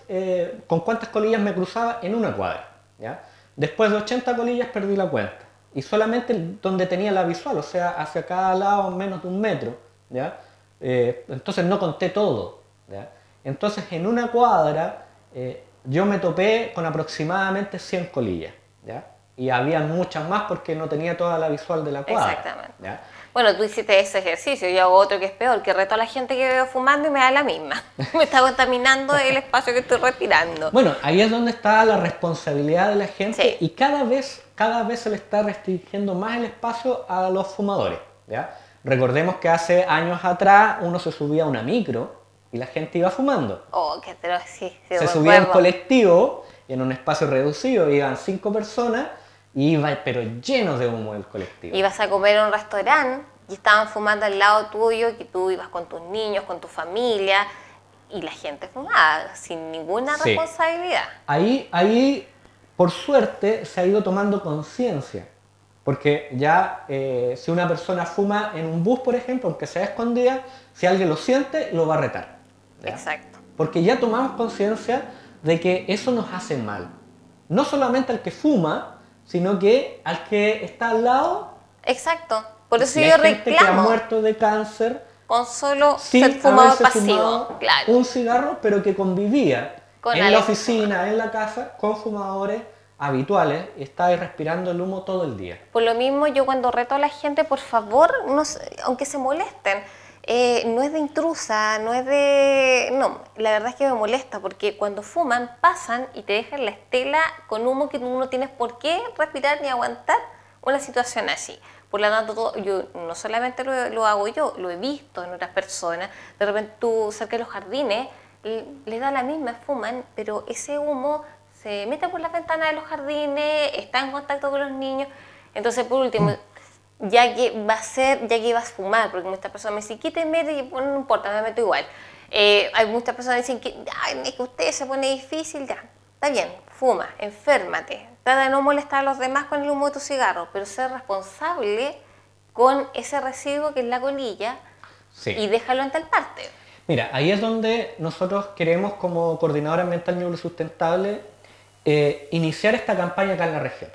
con cuántas colillas me cruzaba en una cuadra. ¿ya? Después de 80 colillas perdí la cuenta. Y solamente donde tenía la visual, o sea, hacia cada lado menos de un metro. ¿ya? entonces no conté todo. ¿ya? Entonces en una cuadra eh, yo me topé con aproximadamente 100 colillas, ¿ya? Y había muchas más porque no tenía toda la visual de la cuadra. Exactamente. Bueno, tú hiciste ese ejercicio, yo hago otro que es peor, que reto a la gente que veo fumando y me da la misma. me está contaminando el espacio que estoy respirando. Bueno, ahí es donde está la responsabilidad de la gente y cada vez, cada vez se le está restringiendo más el espacio a los fumadores. ¿ya? Recordemos que hace años atrás uno se subía a una micro y la gente iba fumando. Oh, qué pero sí, sí Se subía en colectivo, en un espacio reducido, iban cinco personas y iba, pero lleno de humo el colectivo. Ibas a comer en un restaurante y estaban fumando al lado tuyo, que tú ibas con tus niños, con tu familia, y la gente fumaba sin ninguna responsabilidad. Ahí, ahí, por suerte, se ha ido tomando conciencia. Porque ya eh, si una persona fuma en un bus, por ejemplo, aunque sea escondida, si alguien lo siente, lo va a retar. Exacto. Porque ya tomamos conciencia de que eso nos hace mal. No solamente al que fuma, sino que al que está al lado. Exacto. Por eso yo reclamo. Gente que ha muerto de cáncer. Con solo ser fumado pasivo. Claro. Un cigarro, pero que convivía en la oficina, en la casa, con fumadores habituales y está ahí respirando el humo todo el día. Por lo mismo, yo cuando reto a la gente, por favor, aunque se molesten, eh, no es de intrusa, no es de... No, la verdad es que me molesta porque cuando fuman pasan y te dejan la estela con humo que tú no tienes por qué respirar ni aguantar una situación así. Por lo tanto, yo no solamente lo, hago yo, lo he visto en otras personas. De repente tú cerca de los jardines, les da la misma, fuman, pero ese humo se mete por las ventanas de los jardines, está en contacto con los niños. Entonces, por último, ya que va a ser, ya que ibas a fumar, porque muchas personas me dicen, quíteme, y bueno, no importa, me meto igual. Eh, hay muchas personas que dicen que, Ay, es que usted se pone difícil, ya, está bien, fuma, enférmate, trata de no molestar a los demás con el humo de tu cigarro, pero ser responsable con ese residuo que es la colilla y déjalo en tal parte. Mira, ahí es donde nosotros queremos como coordinadora ambiental y sustentable eh, iniciar esta campaña acá en la región.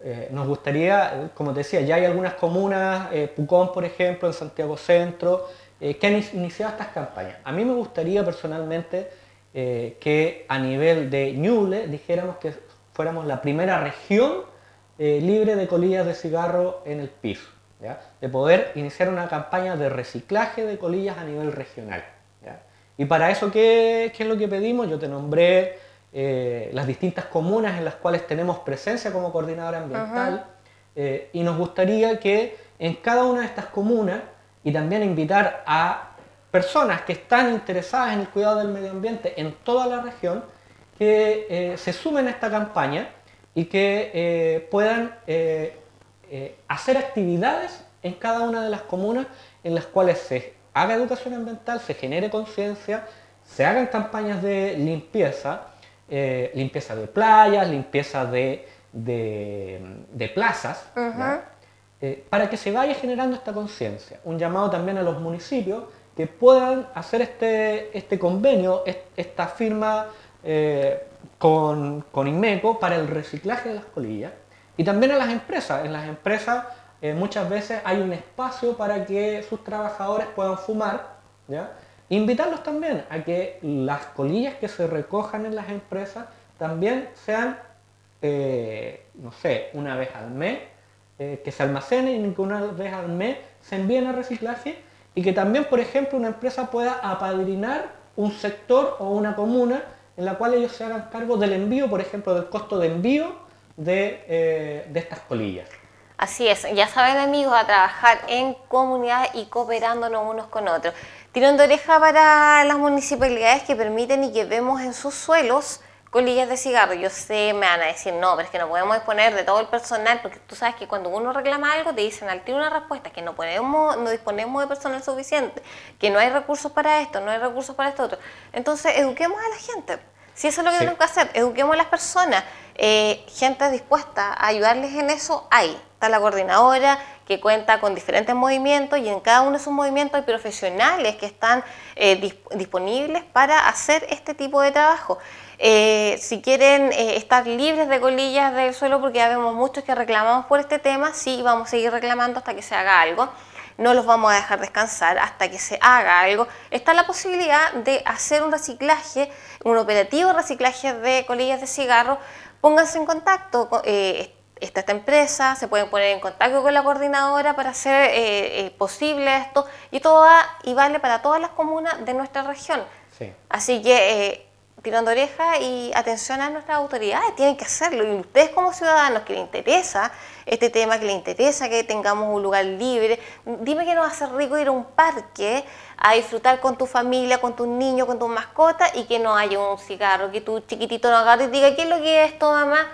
Eh, nos gustaría, como te decía, ya hay algunas comunas, eh, Pucón por ejemplo, en Santiago Centro, eh, que han iniciado estas campañas. A mí me gustaría personalmente que a nivel de Ñuble dijéramos que fuéramos la primera región libre de colillas de cigarro en el piso, de poder iniciar una campaña de reciclaje de colillas a nivel regional. Y para eso, ¿qué, ¿qué es lo que pedimos? Yo te nombré eh, las distintas comunas en las cuales tenemos presencia como coordinadora ambiental eh, y nos gustaría que en cada una de estas comunas y también invitar a personas que están interesadas en el cuidado del medio ambiente en toda la región que eh, se sumen a esta campaña y que puedan hacer actividades en cada una de las comunas en las cuales se haga educación ambiental, se genere conciencia, se hagan campañas de limpieza eh, limpieza de playas, limpieza de, de, plazas, eh, para que se vaya generando esta conciencia. Un llamado también a los municipios que puedan hacer este, este convenio, esta firma eh, con, con, INMECO para el reciclaje de las colillas. Y también a las empresas. En las empresas muchas veces hay un espacio para que sus trabajadores puedan fumar. ¿ya? Invitarlos también a que las colillas que se recojan en las empresas también sean, eh, no sé, una vez al mes, eh, que se almacenen y que una vez al mes se envíen a reciclaje y que también, por ejemplo, una empresa pueda apadrinar un sector o una comuna en la cual ellos se hagan cargo del envío, por ejemplo, del costo de envío de, eh, de estas colillas. Así es, ya saben amigos, a trabajar en comunidad y cooperándonos unos con otros. Tirón de oreja para las municipalidades que permiten y que vemos en sus suelos colillas de cigarro. Yo sé, me van a decir, no, pero es que no podemos disponer de todo el personal, porque tú sabes que cuando uno reclama algo te dicen al tiro una respuesta, que no, podemos, no disponemos de personal suficiente, que no hay recursos para esto, no hay recursos para esto otro. Entonces, eduquemos a la gente. Si eso es lo que Sí. tenemos que hacer, eduquemos a las personas. Eh, gente dispuesta a ayudarles en eso, hay. Está la coordinadora que cuenta con diferentes movimientos y en cada uno de esos movimientos hay profesionales que están eh, dis- disponibles para hacer este tipo de trabajo. Eh, si quieren eh, estar libres de colillas del suelo, porque ya vemos muchos que reclamamos por este tema, sí, vamos a seguir reclamando hasta que se haga algo. No los vamos a dejar descansar hasta que se haga algo. Está la posibilidad de hacer un reciclaje, un operativo reciclaje de colillas de cigarro. Pónganse en contacto. con- eh, está esta empresa, se pueden poner en contacto con la coordinadora para hacer eh, eh, posible esto y todo va y vale para todas las comunas de nuestra región. Sí. Así que eh, tirando oreja y atención a nuestras autoridades, tienen que hacerlo. Y ustedes como ciudadanos que les interesa este tema, que les interesa que tengamos un lugar libre, dime que no va a ser rico ir a un parque a disfrutar con tu familia, con tus niños, con tus mascotas y que no haya un cigarro, que tu chiquitito no agarre y diga, ¿qué es lo que es esto, mamá?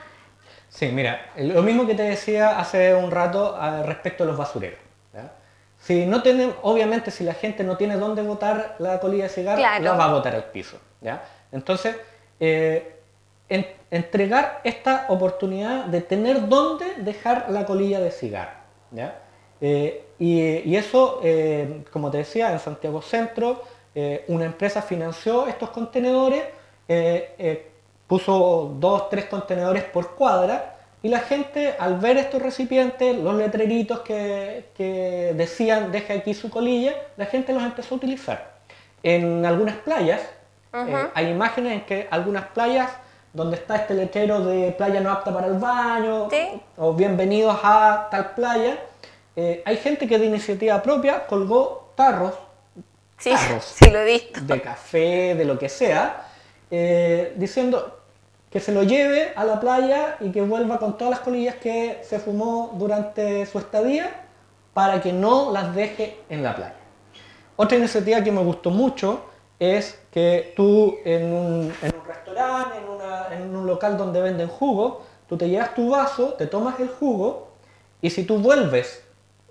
Sí, mira, lo mismo que te decía hace un rato ah, respecto a los basureros. ¿ya? Si no tienen, obviamente, si la gente no tiene dónde botar la colilla de cigarro, Claro. la va a botar al piso. ¿ya? Entonces, eh, en- entregar esta oportunidad de tener dónde dejar la colilla de cigarro. ¿ya? Eh, y, y eso, eh, como te decía, en Santiago Centro, una empresa financió estos contenedores, puso dos, tres contenedores por cuadra, y la gente al ver estos recipientes, los letreritos que, que decían deje aquí su colilla, la gente los empezó a utilizar. En algunas playas, eh, hay imágenes en que algunas playas donde está este letrero de playa no apta para el baño, Sí. o bienvenidos a tal playa, eh, hay gente que de iniciativa propia colgó tarros Sí, Tarros. sí lo he visto. de café, de lo que sea, eh, diciendo que se lo lleve a la playa y que vuelva con todas las colillas que se fumó durante su estadía para que no las deje en la playa. Otra iniciativa que me gustó mucho es que tú en un, restaurante, en, un local donde venden jugo, tú te llevas tu vaso, te tomas el jugo y si tú vuelves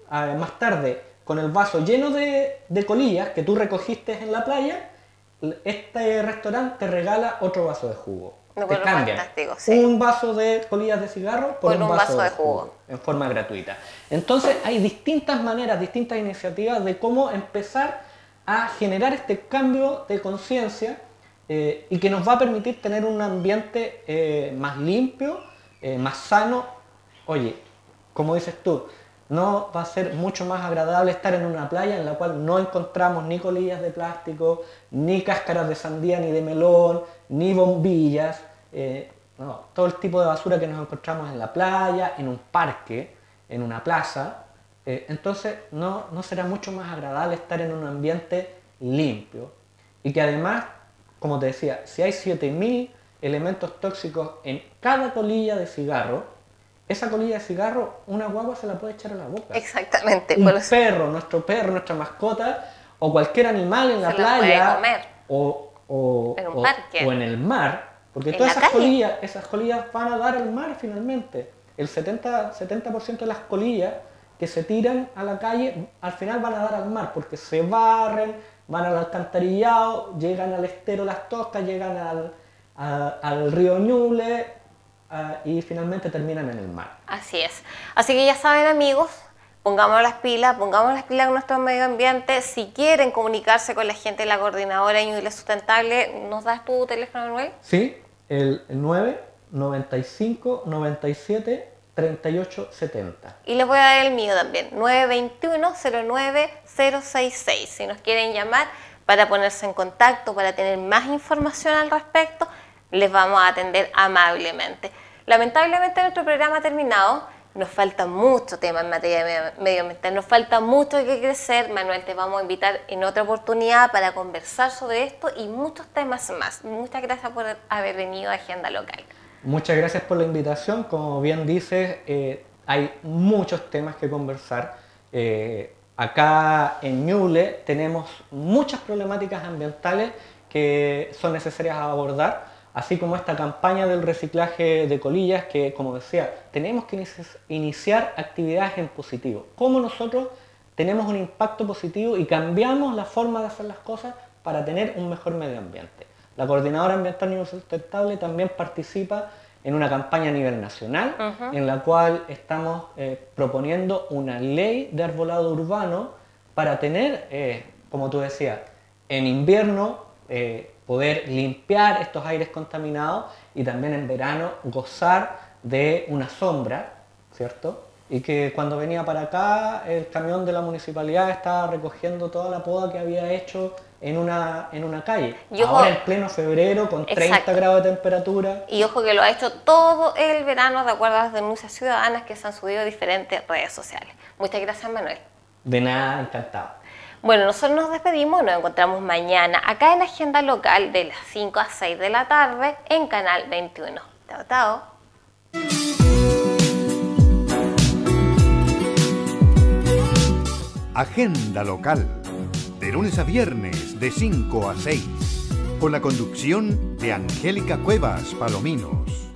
ah, más tarde con el vaso lleno de, de colillas que tú recogiste en la playa, este restaurante te regala otro vaso de jugo. Lo te cambian sí. un vaso de colillas de cigarro por, un, vaso, de jugo en forma gratuita. Entonces hay distintas maneras, distintas iniciativas de cómo empezar a generar este cambio de conciencia eh, y que nos va a permitir tener un ambiente eh, más limpio, eh, más sano. Oye, como dices tú, no va a ser mucho más agradable estar en una playa en la cual no encontramos ni colillas de plástico, ni cáscaras de sandía, ni de melón, ni bombillas. eh, todo el tipo de basura que nos encontramos en la playa, en un parque, en una plaza. eh, entonces no, no será mucho más agradable estar en un ambiente limpio. Y que además, como te decía, si hay 7.000 elementos tóxicos en cada colilla de cigarro, esa colilla de cigarro, una guagua se la puede echar a la boca. Exactamente. Un perro, nuestro perro, nuestra mascota, o cualquier animal en la Se la puede playa, comer. O, o- En un o- parque. o en el mar, porque En todas esas calle. colillas, esas colillas van a dar al mar finalmente. El 70%, 70 de las colillas que se tiran a la calle al final van a dar al mar, porque se barren, van al alcantarillado, llegan al estero Las Toscas, llegan al, a- al río Ñuble ah, y finalmente terminan en el mar. Así es. Así que ya saben amigos, pongamos las pilas, pongamos las pilas con nuestro medio ambiente. Si quieren comunicarse con la gente de la coordinadora Ñuble Sustentable, ¿nos das tu teléfono, Manuel? Sí, el 9 95 97 38 70. Y les voy a dar el mío también, 921-09-066. Si nos quieren llamar para ponerse en contacto, para tener más información al respecto, les vamos a atender amablemente. Lamentablemente nuestro programa ha terminado. Nos falta mucho tema en materia medioambiental, nos falta mucho que crecer. Manuel, te vamos a invitar en otra oportunidad para conversar sobre esto y muchos temas más. Muchas gracias por haber venido a Agenda Local. Muchas gracias por la invitación. Como bien dices, eh, hay muchos temas que conversar. Eh, acá en Ñuble tenemos muchas problemáticas ambientales que son necesarias abordar, así como esta campaña del reciclaje de colillas que, como decía, tenemos que inici- iniciar actividades en positivo. Cómo nosotros tenemos un impacto positivo y cambiamos la forma de hacer las cosas para tener un mejor medio ambiente. La Coordinadora Ambiental Nivel Sustentable también participa en una campaña a nivel nacional en la cual estamos eh, proponiendo una ley de arbolado urbano para tener, eh, como tú decías, en invierno eh, poder limpiar estos aires contaminados y también en verano gozar de una sombra, ¿cierto? Y que cuando venía para acá el camión de la municipalidad estaba recogiendo toda la poda que había hecho en una, en una calle. Y ojo- Ahora en pleno febrero con 30 Exacto. grados de temperatura. Y ojo que lo ha hecho todo el verano de acuerdo a las denuncias ciudadanas que se han subido a diferentes redes sociales. Muchas gracias, Manuel. De nada, encantado. Bueno, nosotros nos despedimos, nos encontramos mañana acá en Agenda Local de las 5 a 6 de la tarde en Canal 21. Chao, chao. Agenda local. De lunes a viernes de 5 a 6. Con la conducción de Angélica Cuevas Palominos.